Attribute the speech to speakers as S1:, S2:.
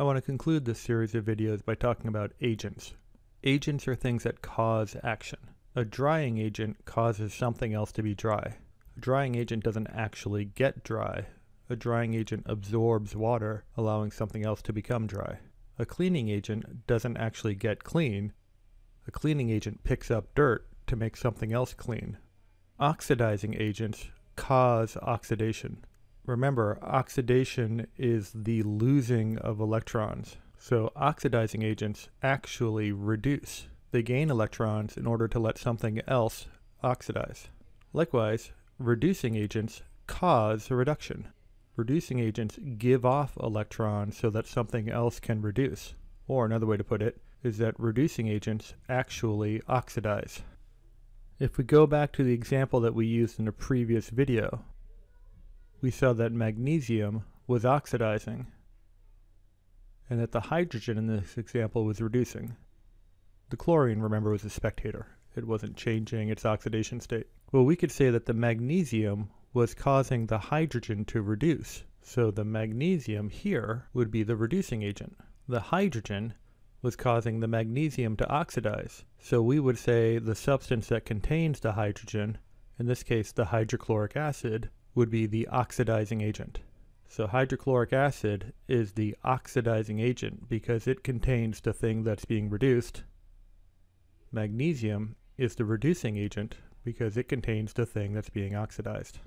S1: I want to conclude this series of videos by talking about agents. Agents are things that cause action. A drying agent causes something else to be dry. A drying agent doesn't actually get dry. A drying agent absorbs water, allowing something else to become dry. A cleaning agent doesn't actually get clean. A cleaning agent picks up dirt to make something else clean. Oxidizing agents cause oxidation. Remember, oxidation is the losing of electrons. So oxidizing agents actually reduce. They gain electrons in order to let something else oxidize. Likewise, reducing agents cause a reduction. Reducing agents give off electrons so that something else can reduce. Or another way to put it is that reducing agents actually oxidize. If we go back to the example that we used in a previous video, we saw that magnesium was oxidizing and that the hydrogen in this example was reducing. The chlorine, remember, was a spectator. It wasn't changing its oxidation state. Well, we could say that the magnesium was causing the hydrogen to reduce. So the magnesium here would be the reducing agent. The hydrogen was causing the magnesium to oxidize. So we would say the substance that contains the hydrogen, in this case the hydrochloric acid, would be the oxidizing agent. So hydrochloric acid is the oxidizing agent because it contains the thing that's being reduced. Magnesium is the reducing agent because it contains the thing that's being oxidized.